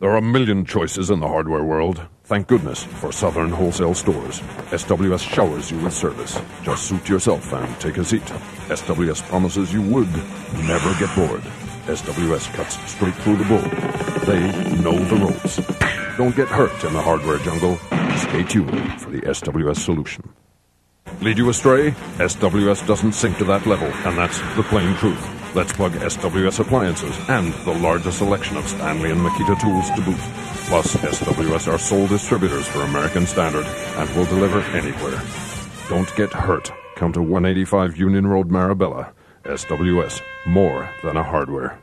There are a million choices in the hardware world. Thank goodness for Southern Wholesale Stores. SWS showers you with service. Just suit yourself and take a seat. SWS promises you would never get bored. SWS cuts straight through the bull. They know the ropes. Don't get hurt in the hardware jungle. Stay tuned for the SWS solution. Lead you astray? SWS doesn't sink to that level, and that's the plain truth. Let's plug SWS appliances and the largest selection of Stanley and Makita tools to boot. Plus, SWS are sole distributors for American Standard and will deliver anywhere. Don't get hurt. Come to 185 Union Road, Marabella. SWS, more than a hardware.